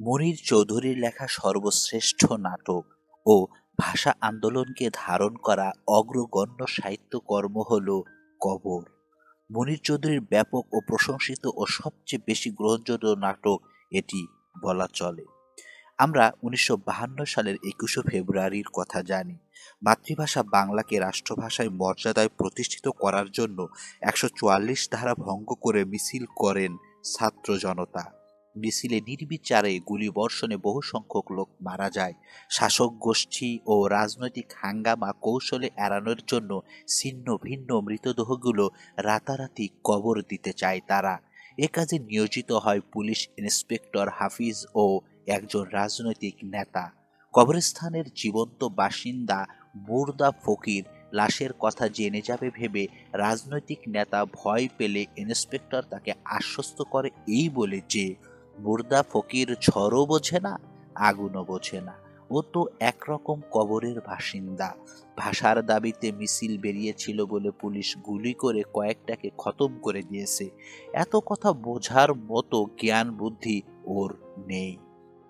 মনির চৌধুরীর লেখা সর্বশ্রেষ্ঠ নাটক ও ভাষা আন্দোলনকে ধারণ করা অগ্রগণ্য সাহিত্যকর্ম হল কবর। মনির চৌধুরীর ব্যাপক ও প্রশংসিত ও সবচেয়ে বেশি গ্রহণযোগ্য নাটক এটি বলা চলে। আমরা উনিশশো সালের একুশে ফেব্রুয়ারির কথা জানি। মাতৃভাষা বাংলাকে রাষ্ট্রভাষায় মর্যাদায় প্রতিষ্ঠিত করার জন্য একশো চুয়াল্লিশ ধারা ভঙ্গ করে মিছিল করেন ছাত্র জনতা। মিছিলে নির্বিচারে গুলিবর্ষণে বহু সংখ্যক লোক মারা যায়। শাসক গোষ্ঠী ও রাজনৈতিক হাঙ্গামা কৌশলে এড়ানোর জন্য ছিন্ন ভিন্ন মৃতদেহগুলো রাতারাতি কবর দিতে চায় তারা। এ কাজে নিয়োজিত হয় পুলিশ ইন্সপেক্টর হাফিজ ও একজন রাজনৈতিক নেতা। কবরস্থানের জীবন্ত বাসিন্দা মুর্দা ফকির লাশের কথা জেনে যাবে ভেবে রাজনৈতিক নেতা ভয় পেলে ইন্সপেক্টর তাকে আশ্বস্ত করে এই বলে যে মুর্দা ফকির ঝড়ও বোঝে না, আগুনও বোঝে না। ও তো একরকম কবরের বাসিন্দা। ভাষার দাবিতে মিছিল বেরিয়েছিল বলে পুলিশ গুলি করে কয়েকটাকে খতম করে দিয়েছে। এত কথা বোঝার মতো জ্ঞান বুদ্ধি ওর নেই।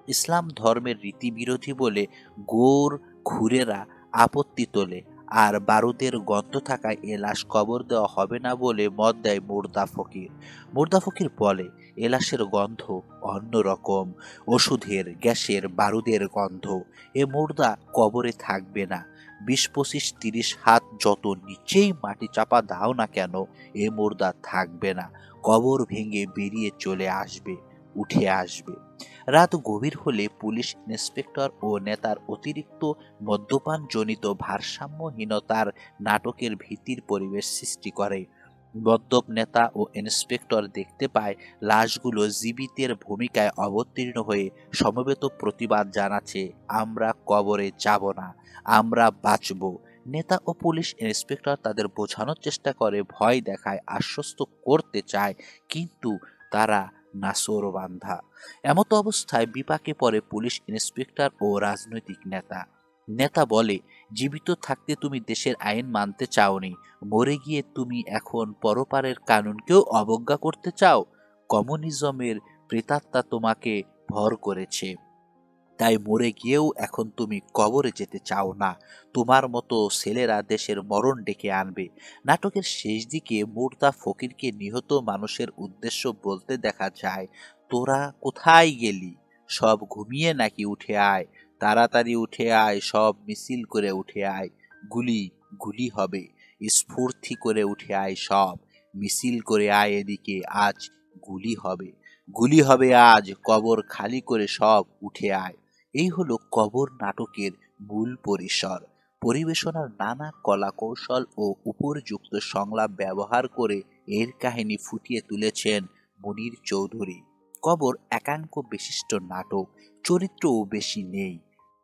ইসলাম ধর্মের রীতিবিরোধী বলে গোর ঘুরেরা আপত্তি তোলে। আর বারুদের গন্ধ থাকায় এ লাশ কবর দেওয়া হবে না বলে মত দেয় মুর্দা ফকির। মুর্দা ফকির বলে, এলাশের গন্ধ অন্যরকম ওষুধের, গ্যাসের বারুদের গন্ধ। এ মুর্দা কবরে থাকবে না। বিশ পঁচিশ তিরিশ হাত যত নিচেই মাটি চাপা দাও না কেন, এ মুর্দা থাকবে না। কবর ভেঙে বেরিয়ে চলে আসবে, উঠে আসবে। রাত গভীর হলে পুলিশ ইন্সপেক্টর ও নেতার অতিরিক্ত মদ্যপানজনিত ভারসাম্যহীনতার নাটকের ভীতির পরিবেশ সৃষ্টি করে। মদ্যপ নেতা ও ইন্সপেক্টর দেখতে পায়, লাশগুলো জীবিতের ভূমিকায় অবতীর্ণ হয়ে সমবেত প্রতিবাদ জানাচ্ছে, আমরা কবরে যাব না, আমরা বাঁচব। নেতা ও পুলিশ ইন্সপেক্টর তাদের বোঝানোর চেষ্টা করে, ভয় দেখায়, আশ্বস্ত করতে চায়, কিন্তু তারা নাসর বান্ধা। এমত অবস্থায় বিপাকে পড়ে পুলিশ ইন্সপেক্টর ও রাজনৈতিক নেতা। নেতা বলে, জীবিত থাকতে তুমি দেশের আইন মানতে চাওনি। মরে গিয়ে তুমি এখন পরপারের কানুনকেও অবজ্ঞা করতে চাও। কমিউনিজমের প্রেতাত্মা তোমাকে ভর করেছে। তাই মরে গিয়েও এখন তুমি কবরে যেতে চাও না। তোমার মতো ছেলেরা দেশের মরণ ডেকে আনবে। নাটকের শেষ দিকে মুর্দা ফকিরকে নিহত মানুষের উদ্দেশ্য বলতে দেখা যায়, তোরা কোথায় গেলি? সব ঘুমিয়ে নাকি উঠে আয়? তাড়াতাড়ি উঠে আয়, সব মিছিল করে উঠে আয়। গুলি গুলি হবে। স্ফূর্তি করে উঠে আয় সব। মিছিল করে আয় এদিকে, আজ গুলি হবে। গুলি হবে আজ, কবর খালি করে সব উঠে আয়। এই হলো কবর নাটকের মূল পরিসর। পরিবেশনার নানা কলা কৌশল ও উপরযুক্ত সংলাপ ব্যবহার করে এর কাহিনী ফুটিয়ে তুলেছেন মনির চৌধুরী। কবর একাঙ্ক বিশিষ্ট নাটক, চরিত্রও বেশি নেই।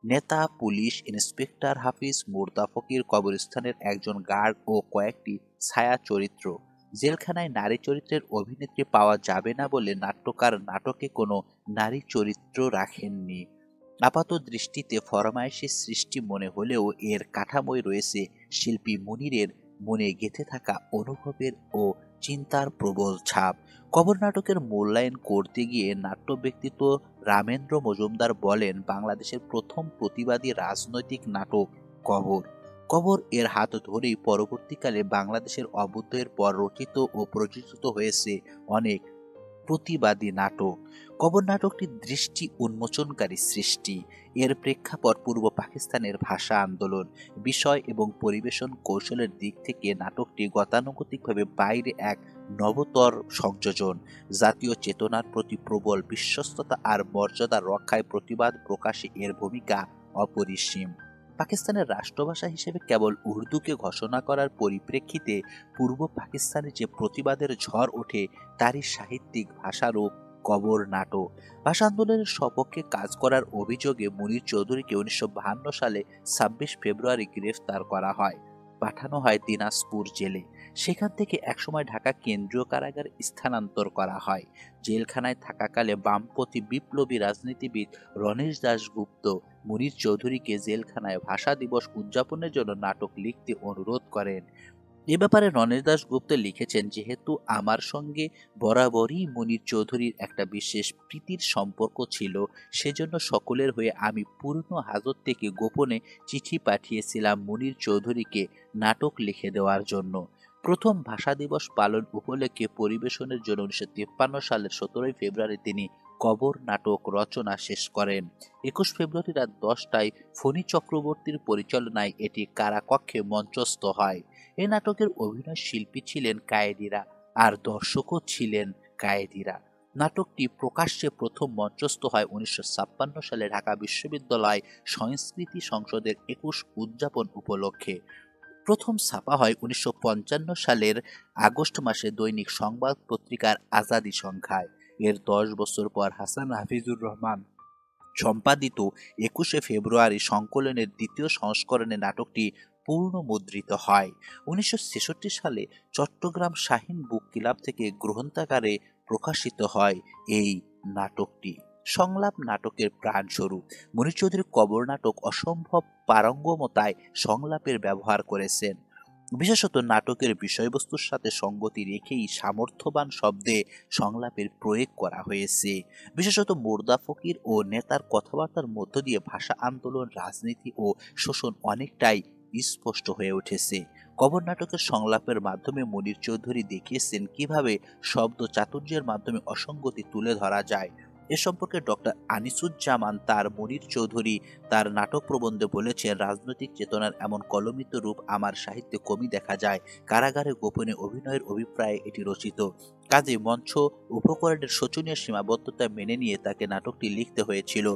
নেতা, পুলিশ, ইন্সপেক্টর হাফিজ, মোর্দা ফকির কবরস্থানের একজন গার্ড ও কয়েকটি ছায়া চরিত্র। জেলখানায় নারী চরিত্রের অভিনেত্রী পাওয়া যাবে না বলে নাট্যকার নাটকে কোনো নারী চরিত্র রাখেননি। আপাত দৃষ্টিতে ফরমায়েশের সৃষ্টি মনে হলেও এর কাঠামোয় রয়েছে শিল্পী মুনিরের মনে গেঁথে থাকা অনুভবের ও চিন্তার প্রবল ছাপ। কবর নাটকের মূল্যায়ন করতে গিয়ে নাট্য ব্যক্তিত্ব রামেন্দ্র মজুমদার বলেন, বাংলাদেশের প্রথম প্রতিবাদী রাজনৈতিক নাটক কবর। কবর এর হাত ধরেই পরবর্তীকালে বাংলাদেশের অবুদ্ধের পর রচিত ও প্রযোজিত হয়েছে অনেক প্রতিবাদী নাটক। কবর নাটকটি দৃষ্টি উন্মোচনকারী সৃষ্টি। এর প্রেক্ষাপট পূর্ব পাকিস্তানের ভাষা আন্দোলন, বিষয় এবং পরিবেশন কৌশলের দিক থেকে নাটকটি গতানুগতিকভাবে বাইরে এক নবতর সংযোজন। জাতীয় চেতনার প্রতি প্রবল বিশ্বস্ততা আর মর্যাদা রক্ষায় প্রতিবাদ প্রকাশে এর ভূমিকা অপরিসীম। পাকিস্তানের রাষ্ট্রভাষা হিসেবে কেবল উর্দুকে ঘোষণা করার পরিপ্রেক্ষিতে পূর্ব পাকিস্তানে যে প্রতিবাদের ঝড় ওঠে, তারই সাহিত্যিক ভাষারূপ কবর নাটক। ভাষা আন্দোলনের সপক্ষে কাজ করার অভিযোগে মুনির চৌধুরীকে উনিশশো সালে ছাব্বিশ ফেব্রুয়ারি গ্রেফতার করা হয়। পাঠানো হয় দিনাজপুর জেলে। সেখান থেকে একসময় ঢাকা কেন্দ্রীয় কারাগার স্থানান্তর করা হয়। জেলখানায় থাকাকালে বামপন্থী বিপ্লবী রাজনীতিবিদ রণেশ দাশগুপ্ত, মুনির চৌধুরীকে জেলখানায় ভাষা দিবস উদযাপনের জন্য নাটক লিখতে অনুরোধ করেন। এ ব্যাপারে রণেশ দাশগুপ্ত লিখেছেন, যেহেতু আমার সঙ্গে বরাবরই মনির চৌধুরীর একটা বিশেষ প্রীতির সম্পর্ক ছিল, সেজন্য সকলের হয়ে আমি পূর্ণ হাজত থেকে গোপনে চিঠি পাঠিয়েছিলাম মনির চৌধুরীকে নাটক লিখে দেওয়ার জন্য। প্রথম ভাষা দিবস পালন উপলক্ষে পরিবেশনের জন্য উনিশশো তিপ্পান্ন সালের সতেরোই ফেব্রুয়ারি তিনি কবর নাটক রচনা শেষ করেন। একুশ ফেব্রুয়ারি রাত দশটায় ফণী চক্রবর্তীর পরিচালনায় এটি কারাকক্ষে মঞ্চস্থ হয়। এ নাটকের অভিনয় শিল্পী ছিলেন কায়েদিরা আর দর্শকও ছিলেন কায়েদিরা। নাটকটি প্রকাশ্যে প্রথম মঞ্চস্থ হয় উনিশশো ছাপ্পান্ন সালে ঢাকা বিশ্ববিদ্যালয় সংস্কৃতি সংসদের একুশ উদযাপন উপলক্ষে। প্রথম ছাপা হয় উনিশশো পঞ্চান্ন সালের আগস্ট মাসে দৈনিক সংবাদ পত্রিকার আজাদি সংখ্যায়। এর দশ বছর পর হাসান হাফিজুর রহমান সম্পাদিত একুশে ফেব্রুয়ারি সংকলনের দ্বিতীয় সংস্করণে নাটকটি পূর্ণ মুদ্রিত হয়। উনিশশো ছেষট্টি সালে চট্টগ্রাম শাহিন বুক ক্লাব থেকে গ্রন্থাগারে প্রকাশিত হয় এই নাটকটি। সংলাপ নাটকের প্রাণস্বরূপ। মনির চৌধুরী কবর নাটক অসম্ভব পারঙ্গমতায় সংলাপের ব্যবহার করেছেন। বিশেষত নাটকের বিষয়বস্তুর সাথে সঙ্গতি রেখেই সামর্থ্যবান শব্দে সংলাপের প্রয়োগ করা হয়েছে। বিশেষত মোর্দা ফকির ও নেতার কথাবার্তার মধ্য দিয়ে ভাষা আন্দোলন, রাজনীতি ও শোষণ অনেকটাই স্পষ্ট হয়ে উঠেছে। কবর নাটকের সংলাপের মাধ্যমে মনির চৌধুরী দেখিয়েছেন কীভাবে শব্দ চাতুর্যের মাধ্যমে অসঙ্গতি তুলে ধরা যায়। এ সম্পর্কে ডক্টর আনিসুজ্জামান তার মনির চৌধুরী তার নাটক প্রবন্ধে বলেছেন, রাজনৈতিক চেতনার এমন কলমিত রূপ আমার সাহিত্যে কমই দেখা যায়। কারাগারে গোপনে অভিনয়ের অভিপ্রায়ে এটি রচিত। কাজে মঞ্চ উপকরণের শোচনীয় সীমাবদ্ধতা মেনে নিয়ে তাকে নাটকটি লিখতে হয়েছিল।